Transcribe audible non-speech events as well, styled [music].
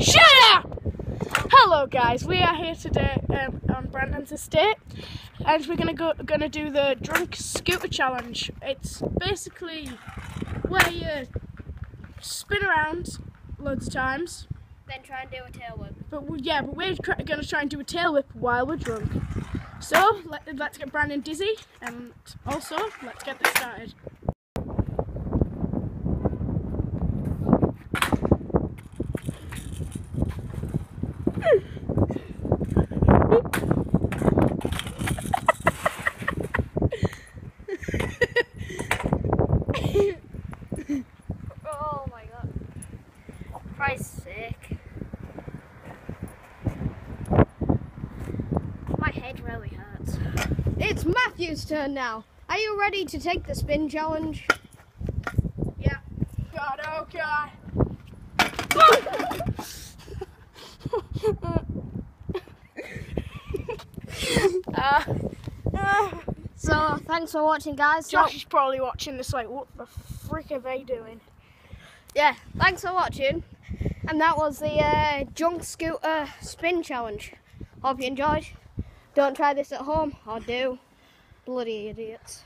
Shut up! Hello guys, we are here today um, on Brandon's estate and we're gonna go gonna do the drunk scooter challenge. It's basically where you spin around loads of times, Then try and do a tail whip. but we, yeah, but we're gonna try and do a tail whip while we're drunk. So let, let's get Brandon dizzy and also let's get this started. Oh my god. Christ's sake. My head really hurts. It's Matthew's turn now. Are you ready to take the spin challenge? Yeah. God, oh [laughs] God. Uh, so, thanks for watching, guys. So, Josh is probably watching this like, what the frick are they doing? Yeah, thanks for watching. And that was the uh, junk scooter spin challenge. Hope you enjoyed. Don't try this at home, or do. Bloody idiots.